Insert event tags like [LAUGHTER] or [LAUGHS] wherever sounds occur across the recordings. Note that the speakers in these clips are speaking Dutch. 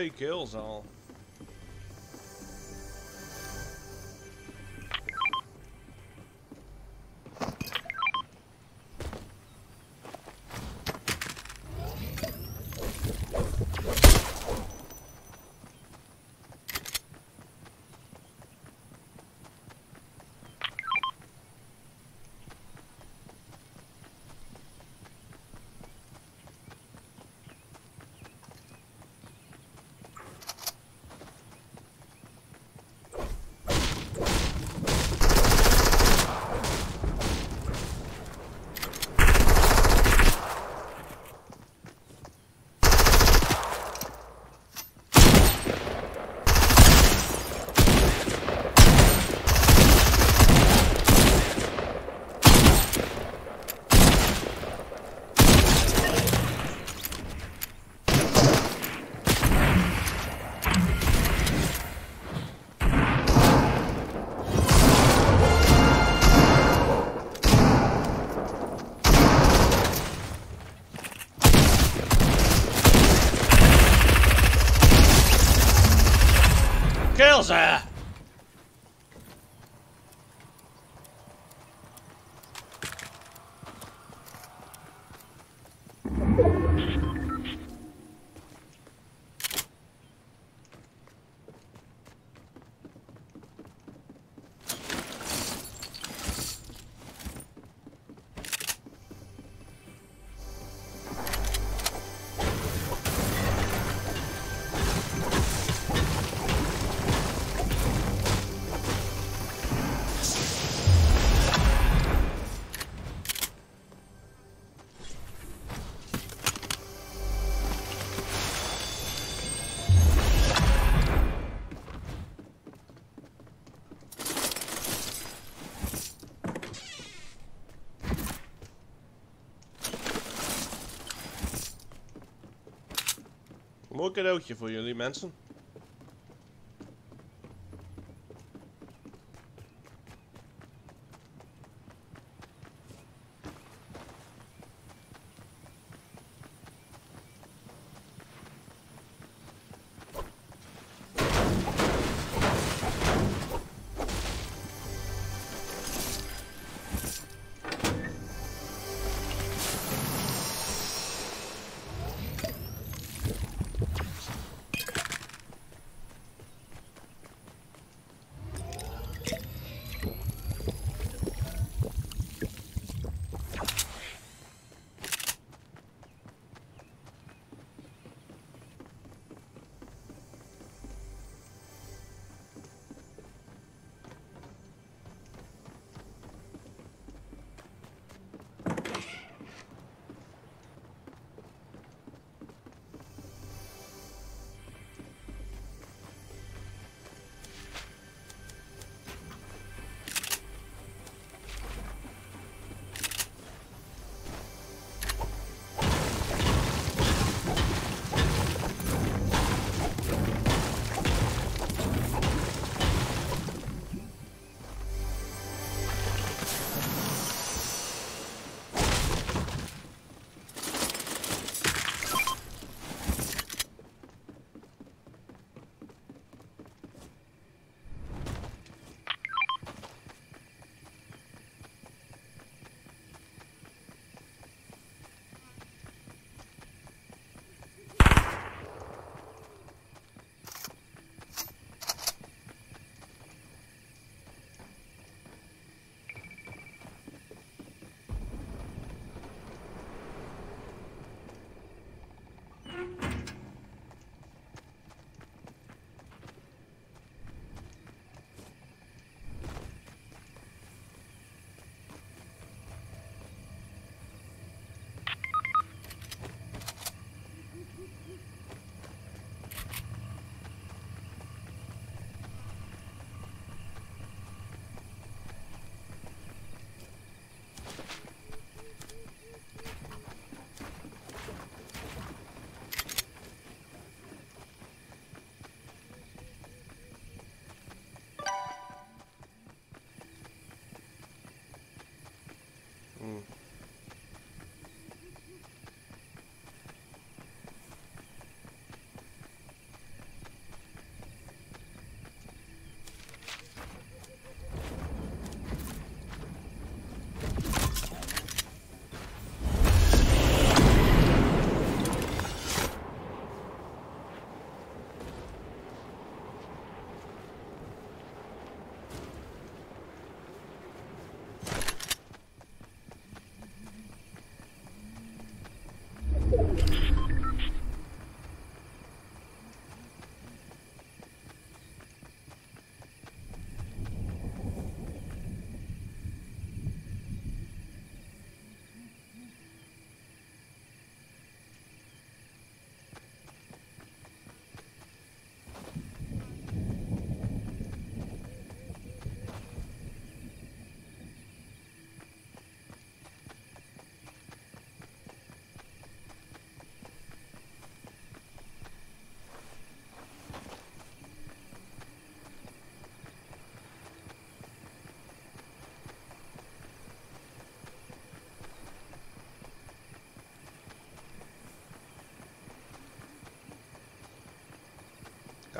Twee kills al. Cadeautje voor jullie mensen.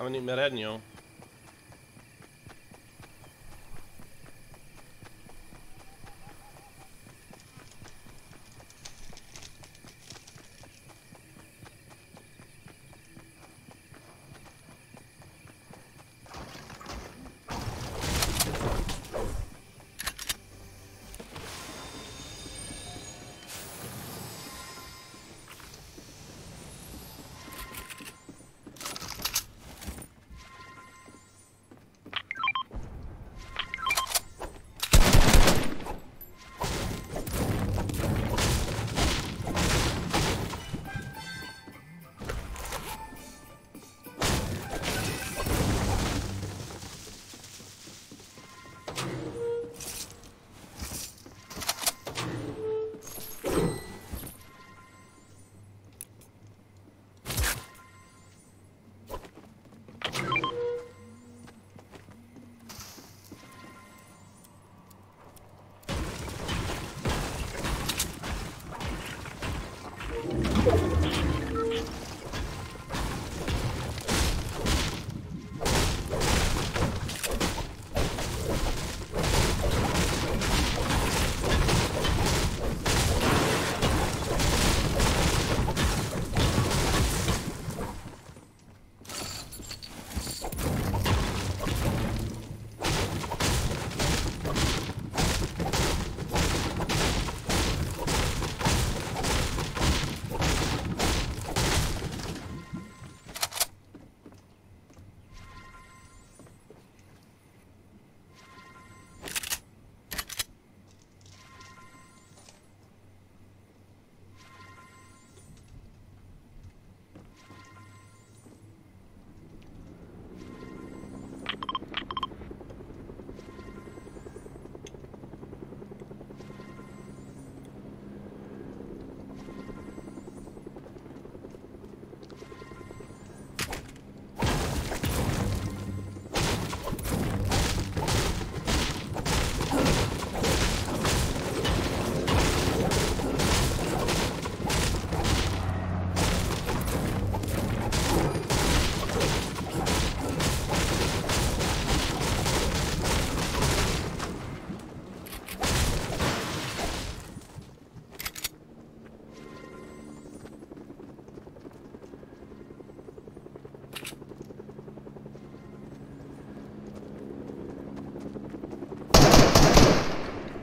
Gaan we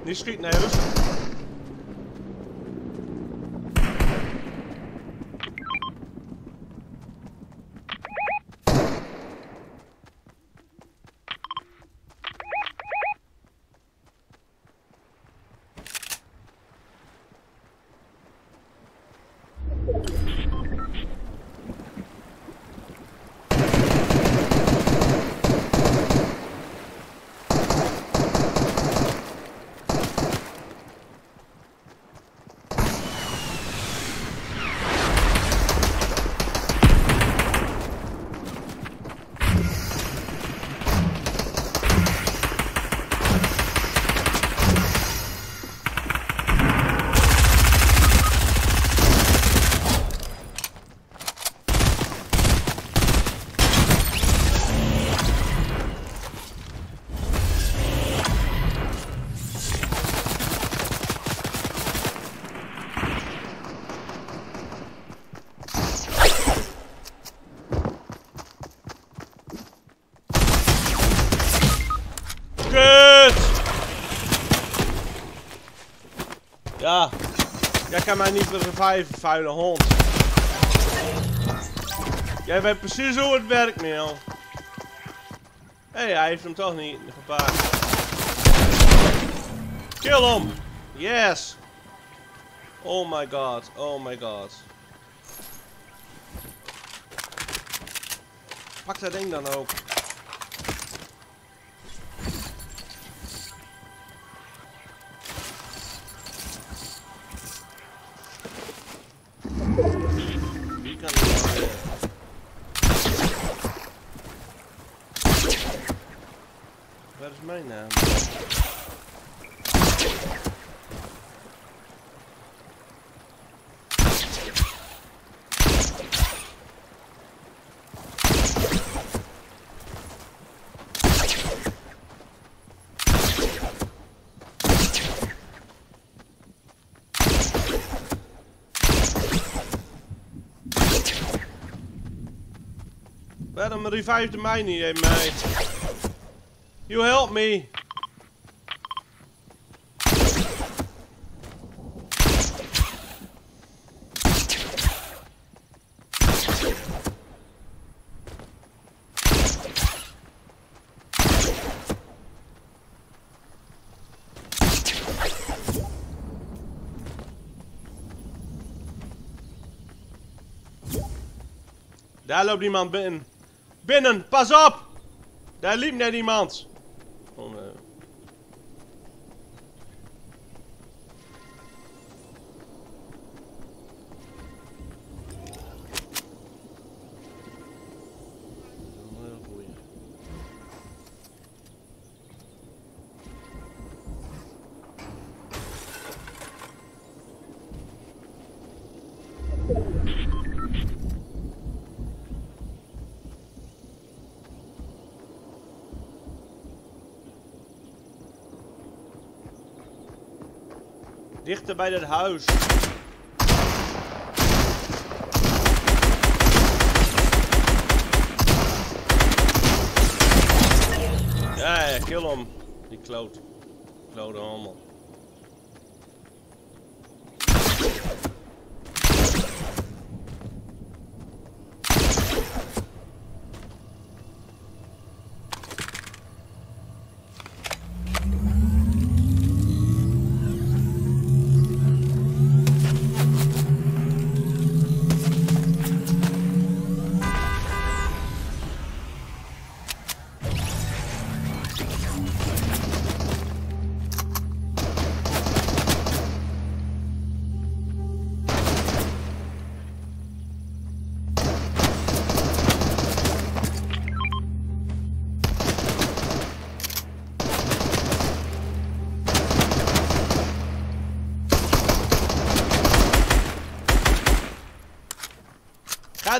Nicht street nails. Ja. Jij kan mij niet reviven, vuile hond. Jij weet precies hoe het werkt, Neil. Hé, hey, hij heeft hem toch niet gepaard. Kill hem! Yes! Oh my god, oh my god. Pak dat ding dan ook. Waar is mijn naam? Waarom revive mij niet in mij? You help me. Daar loopt iemand binnen. Binnen, pas op! Daar liep net iemand. Dichter bij dat huis. Ja, ja, kill hem. Die kloot. Klote allemaal.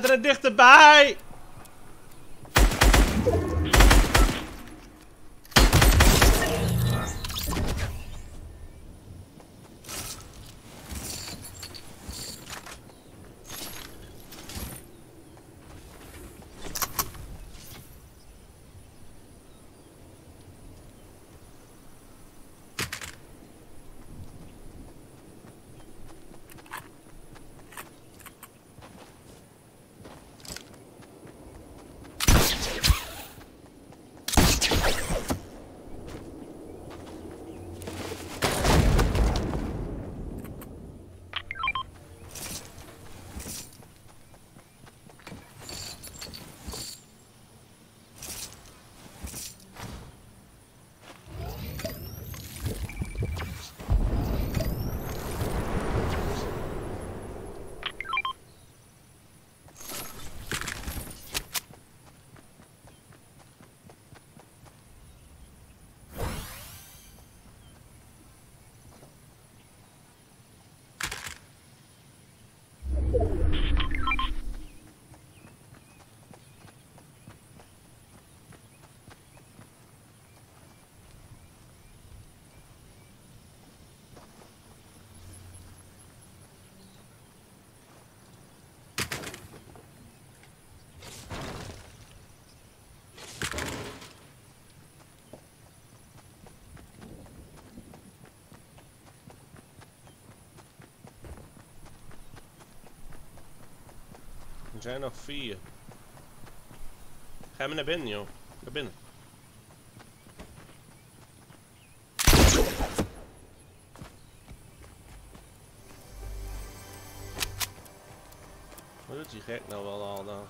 Er dichterbij! Er zijn nog vier. Ga maar naar binnen, joh. Naar binnen. Wat doet die gek nou wel al dan?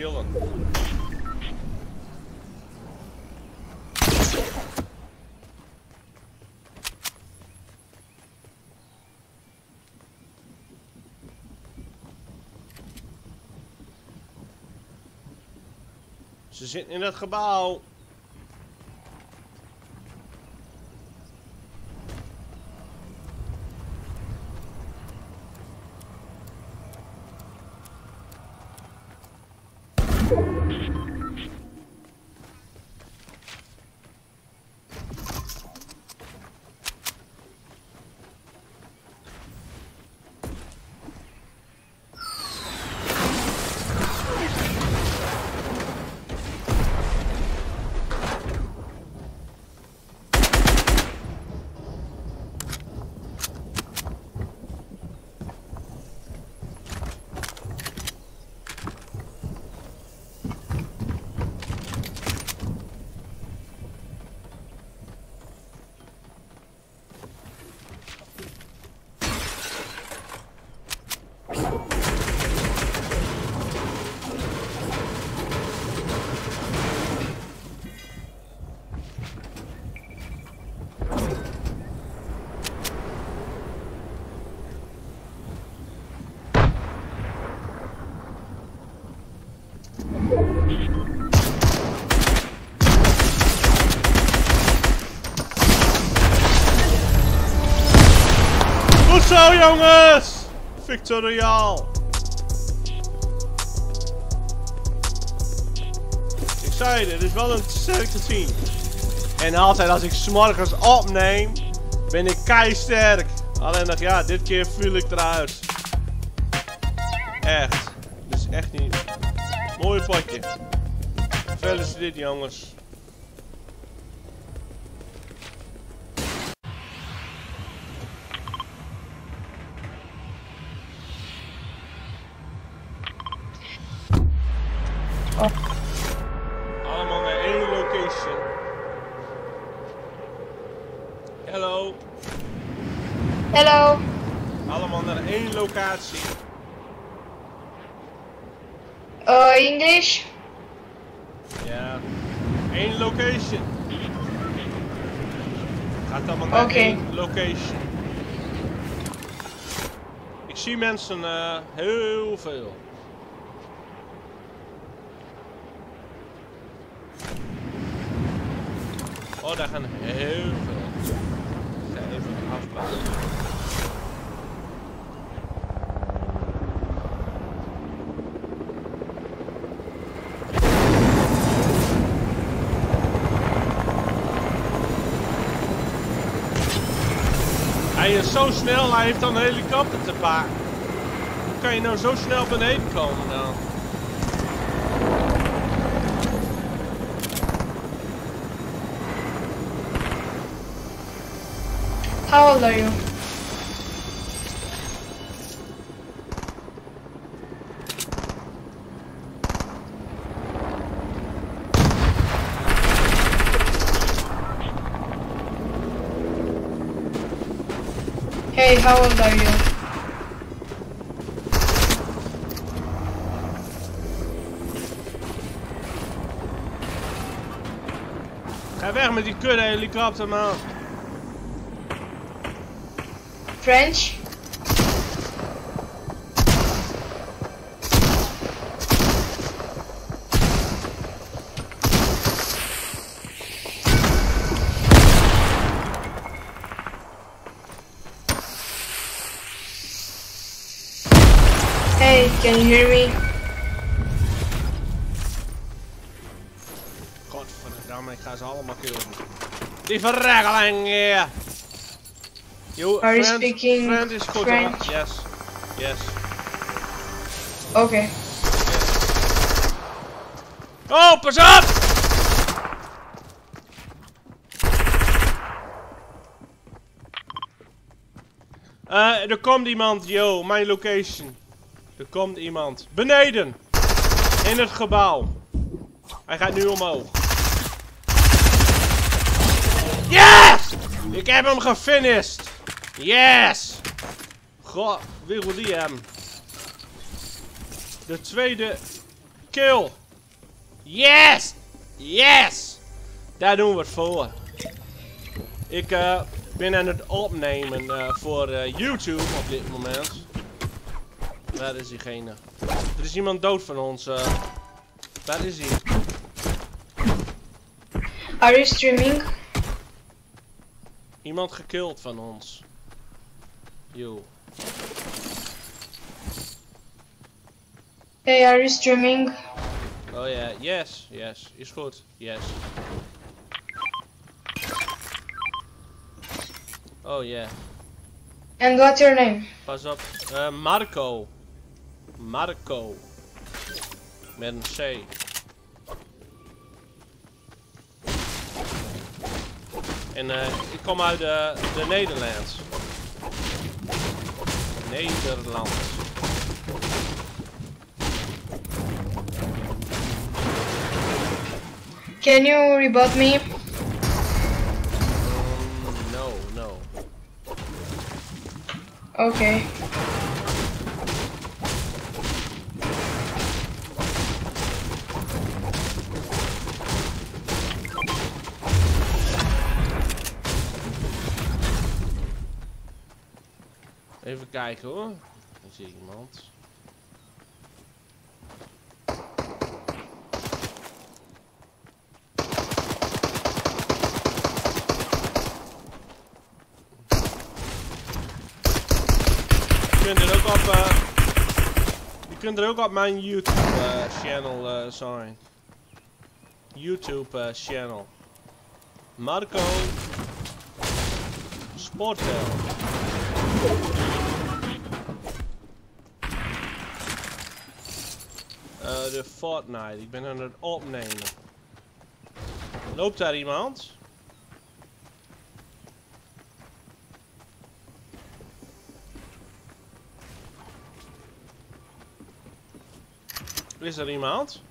Ze zitten in het gebouw. Goed zo jongens! Victoriaal! Ik zei het is wel een sterke team. En altijd als ik s'morgens opneem, ben ik keisterk. Alleen nog, ja, dit keer viel ik eruit. Echt. Dit is echt niet... Mooi potje. Gefeliciteerd jongens. Mensen eh, heel veel. Oh, daar gaan heel veel. Ik ga even afbouwen. Hij is zo snel, hij heeft dan een helikopter te pakken. Kan je nou zo snel beneden komen dan? How old are you? Hey, how old are you? Met eh? die kudde helikopter man. French? Hey, can you hear me? Hier. You, Are you friend, speaking friend is good. French? Yes. Yes. Okay. Oh, pas op! Eh, er komt iemand, yo, mijn location. Er komt iemand. Beneden! In het gebouw. Hij gaat nu omhoog. Yes! Ik heb hem gefinished! Yes! Wie wil die hem? De tweede Kill. Yes! Yes! Daar doen we het voor. Ik eh, ben aan het opnemen eh, voor eh, YouTube op dit moment. Waar is diegene? Er is iemand dood van ons. waar is hij? Are you streaming? Iemand gekild van ons. Yo. Hey, are you streaming? Oh ja, yes, yes. Is goed. Yes. Oh ja. And what's your name? Pas op. Eh, Marco. Marco. Met een C. En eh, ik kom uit de, de Nederlands. Nederland. Can you rebut me? Mm, no, no. Okay. Even kijken hoor. Dan zie ik iemand. Je kunt er ook op, eh, je kunt er ook op mijn YouTube eh, channel eh, zijn. YouTube channel. Marco Sportel. De Fortnite. Ik ben aan het opnemen. Loopt daar iemand? Is er iemand?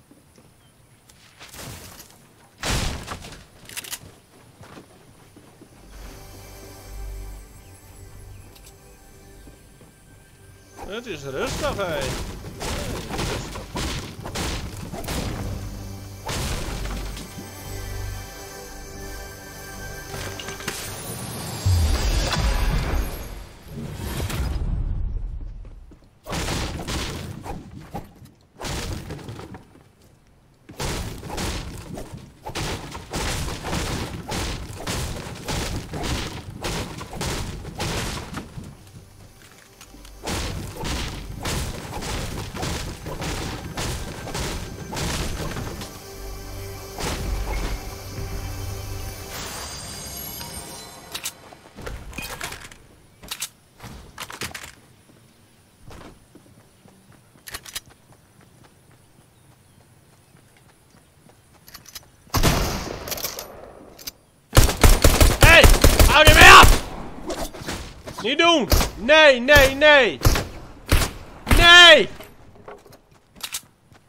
Het is rustig, hé. Nee, nee, nee! Nee!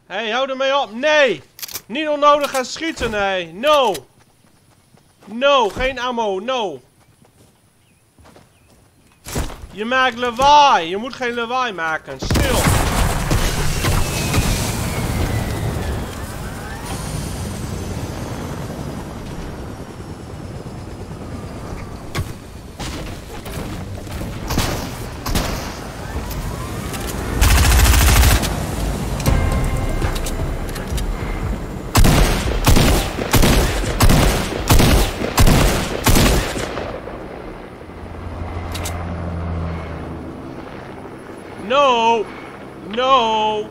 Hey, hou er mee op! Nee! Niet onnodig gaan schieten, nee! No! No, geen ammo, no! Je maakt lawaai! Je moet geen lawaai maken, stil! No! No!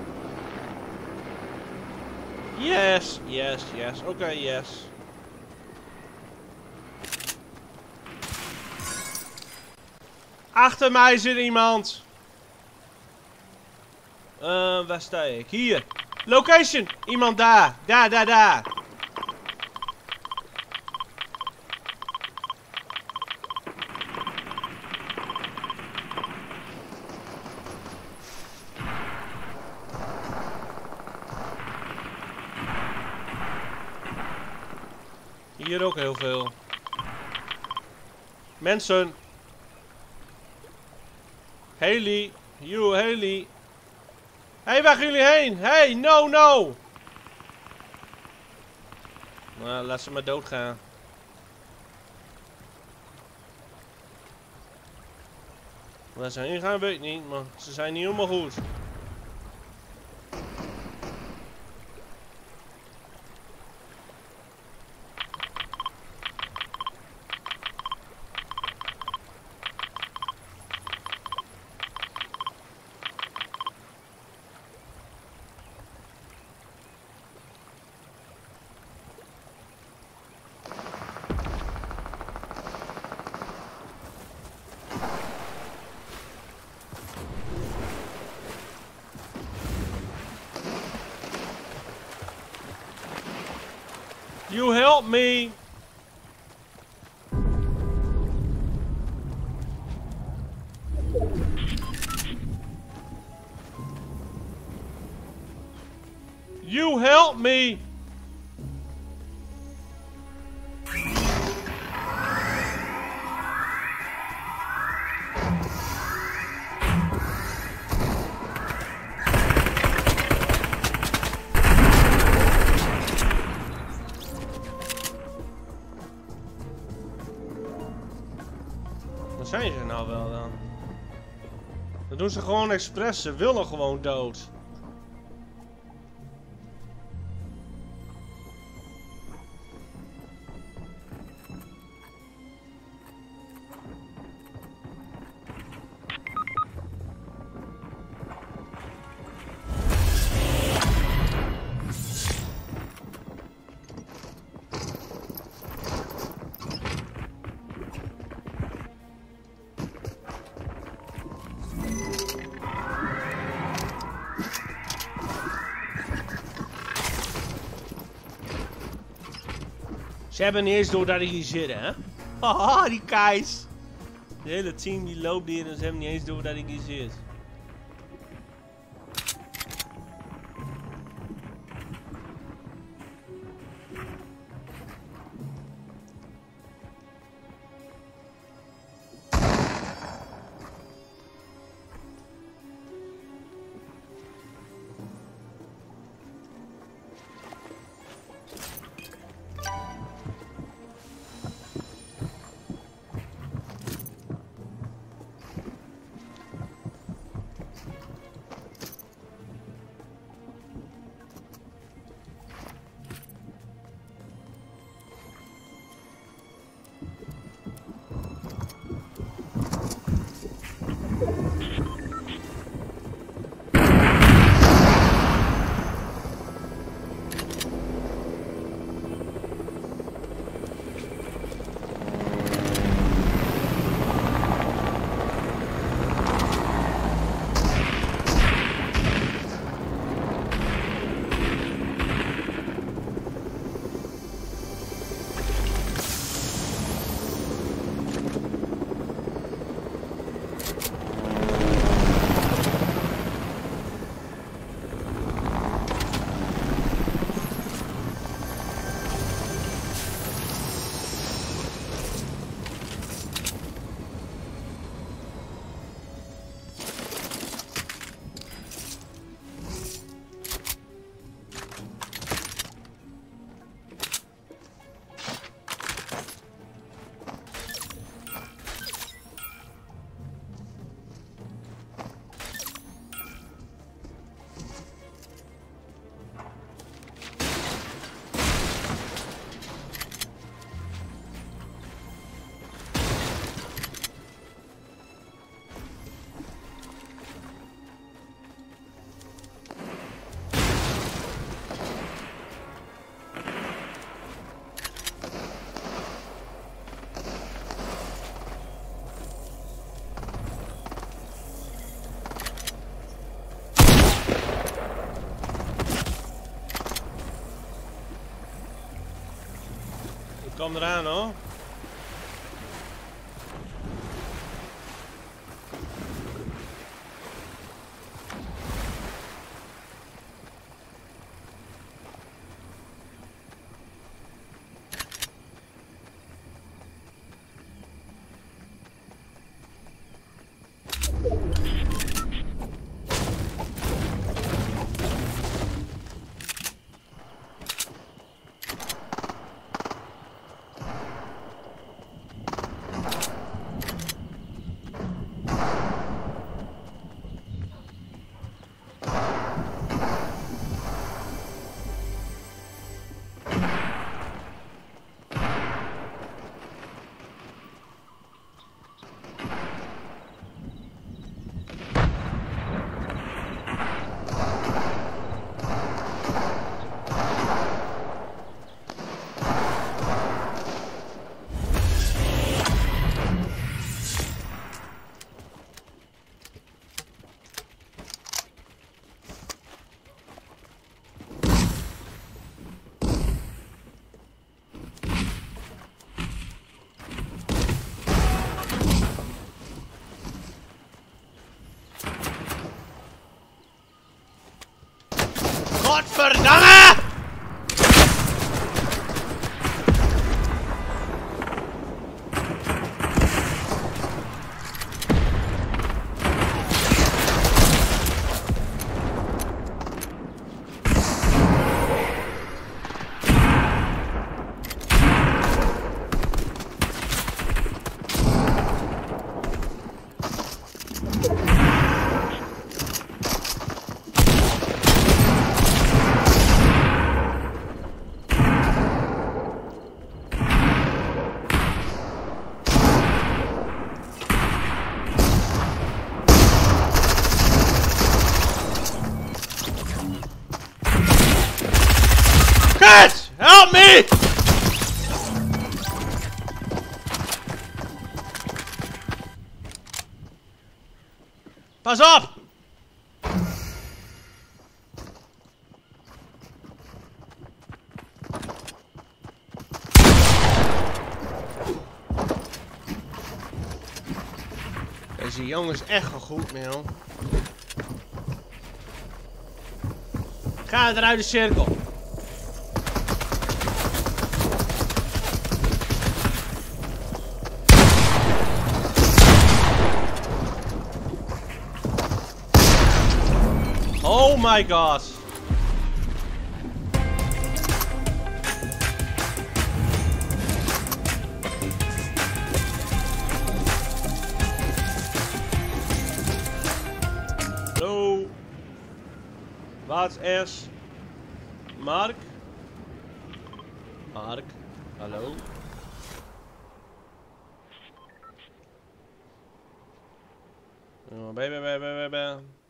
Yes, Okay, yes. Achter mij zit iemand. Eh, waar sta ik? Hier. Location. Iemand daar. Daar, daar, daar. Hier ook heel veel. Mensen. Haley. You, Haley. Hé, hey, waar gaan jullie heen? Hé, hey, no, no. Nou, laat ze maar doodgaan. Waar ze heen gaan, weet ik niet, maar ze zijn niet helemaal goed. Help me! Doen ze gewoon expres, ze willen gewoon dood. Ze hebben eens door dat ik hier zit, hè? Haha, [LAUGHS] die keis. De hele team die loopt hier en ze hebben niet eens door dat ik hier zit. Kom eraan hoor. Godverdamme! Pas op! Deze jongen is echt wel goed, man. Ga eruit de cirkel. Oh my god. Hallo. Wat is Mark? Mark, hallo. Oh, baby, baby, baby.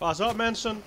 Pas op mensen.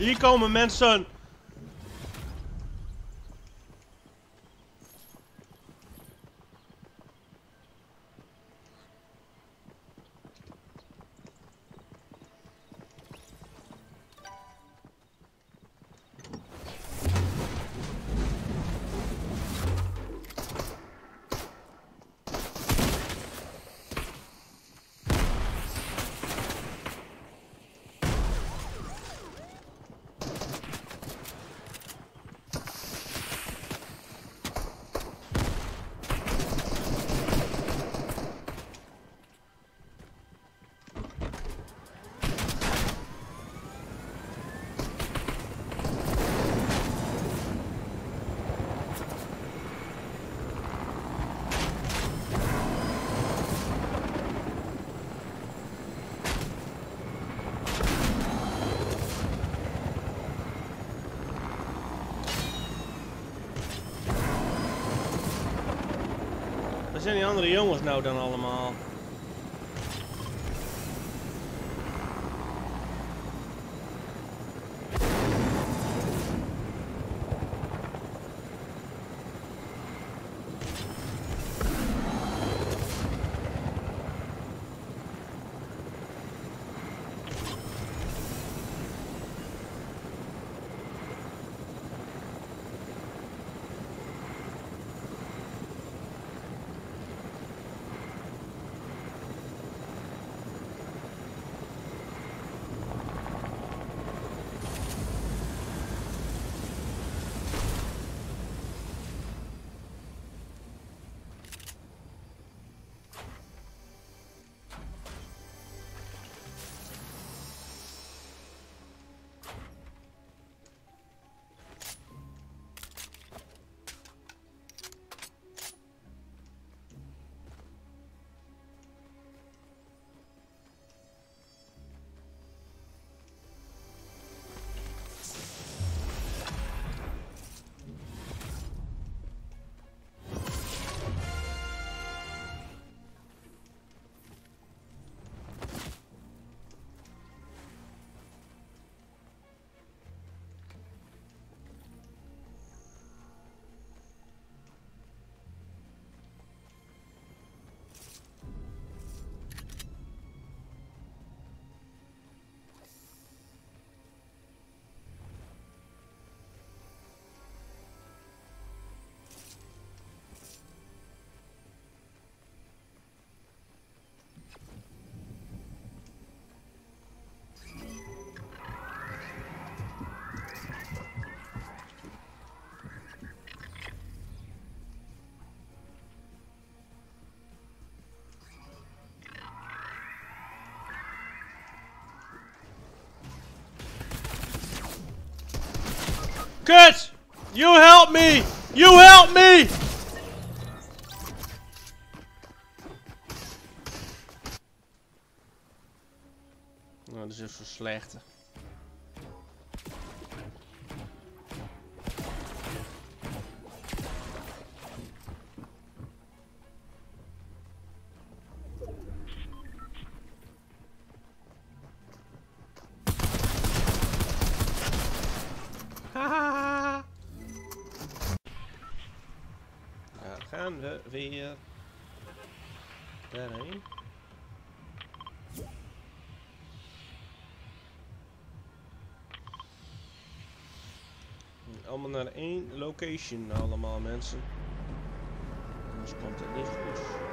Hier komen mensen. Zijn die andere jongens nou dan allemaal? Kut! You help me! You help me! Nou, dat is even slechte. Location allemaal mensen. Anders komt het niet goed.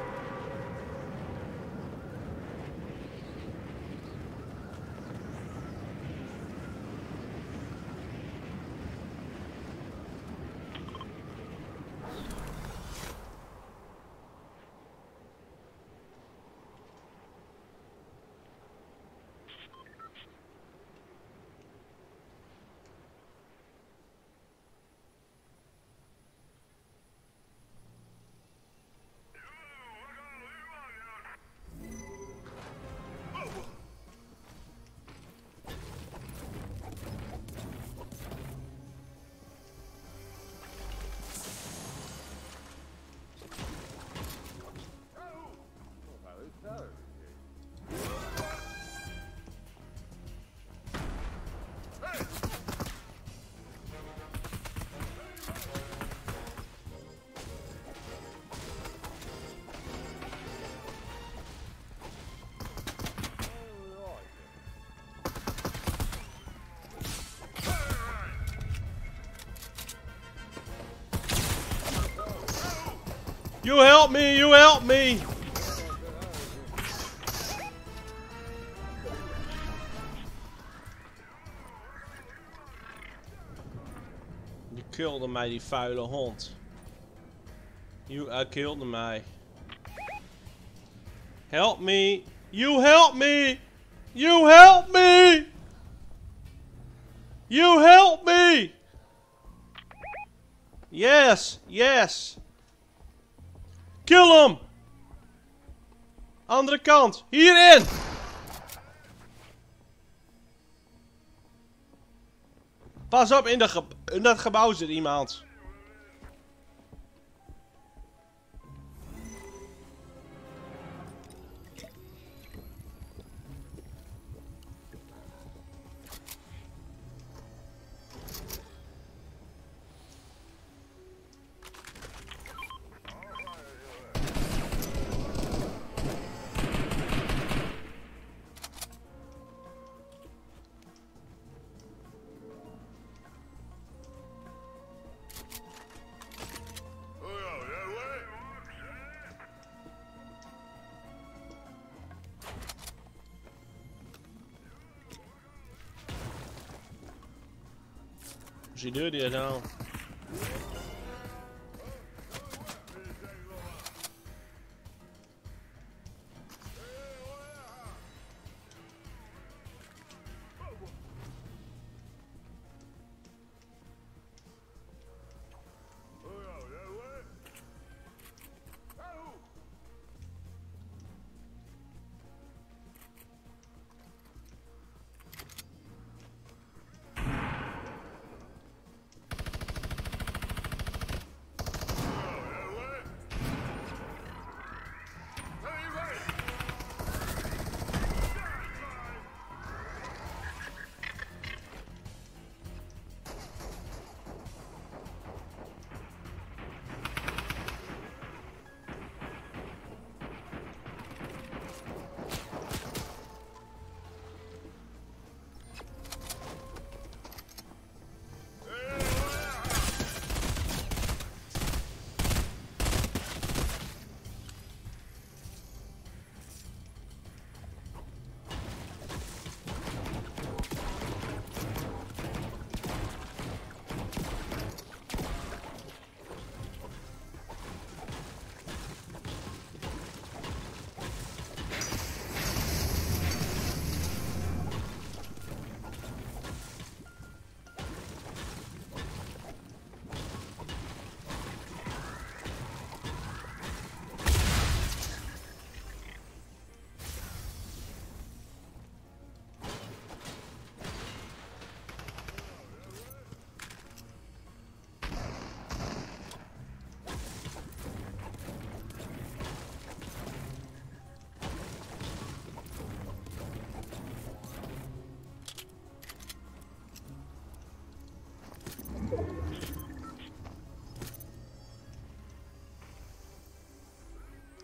You help me, you help me! Je kilde mij, die vuile hond. You, hij kilde mij. Help me! You help me! You help me! Kant, hierin! Pas op, in dat gebouw zit iemand. She did, you know.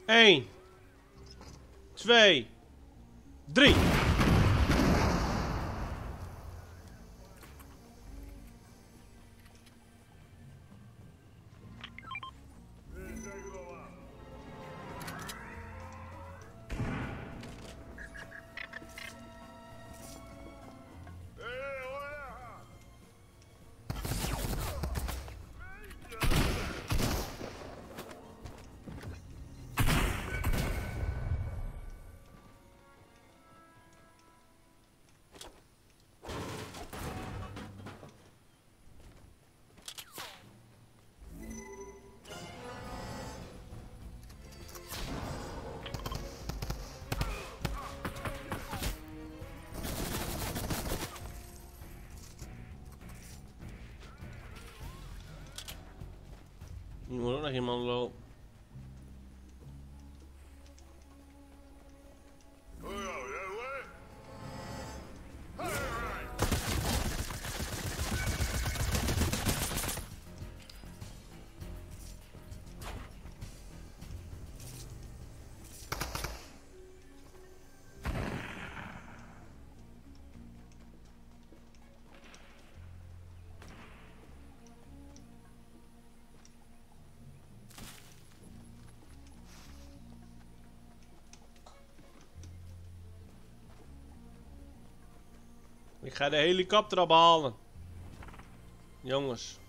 1, 2, Er moet ook nog iemand Ik ga de helikopter ophalen. Jongens.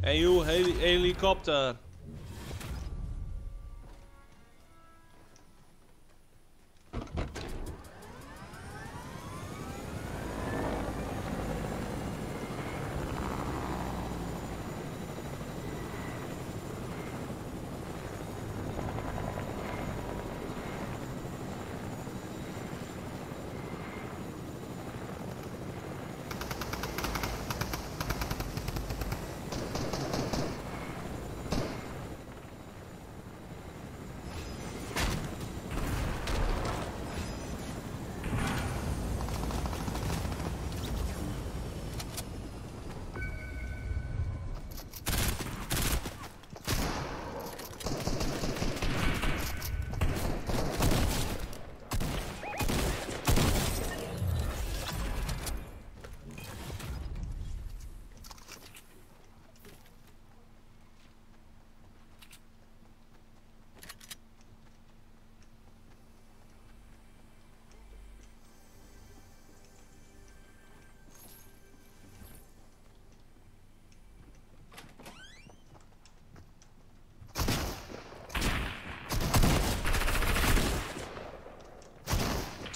En joh, heli helikopter.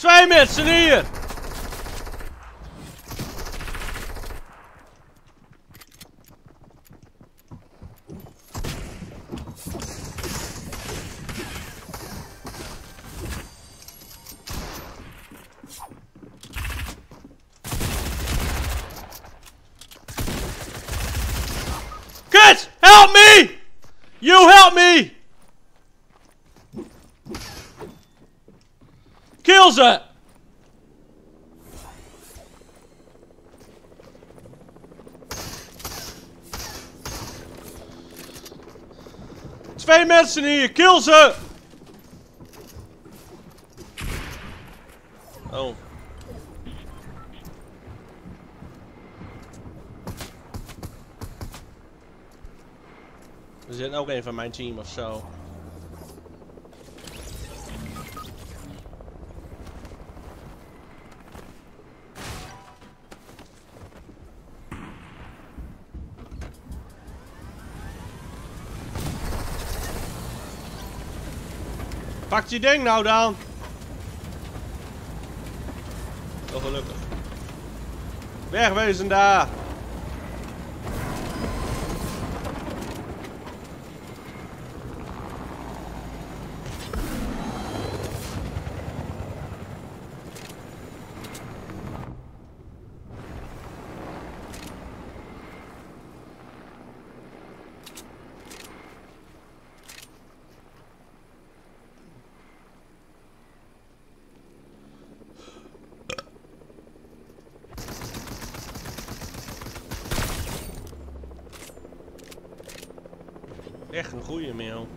Twee mensen hier! Mensen hier, kill ze! Oh. Er zit ook een van mijn team of zo. Pak je ding nou dan. Oh, gelukkig. Wegwezen daar. Echt een goede mail.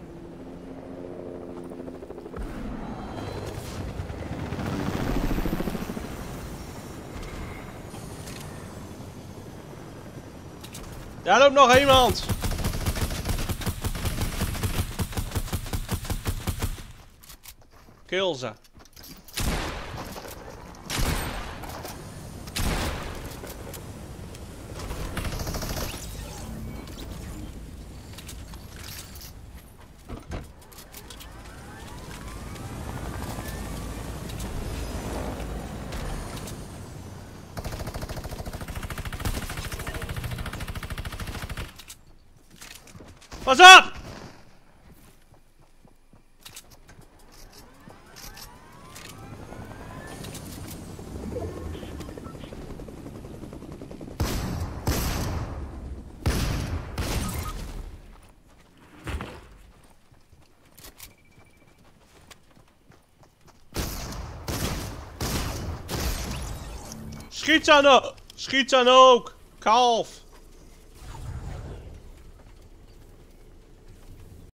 Daar loopt nog iemand. Kill ze. Pas op! Schiet aan ook! Schiet aan ook! Kalf!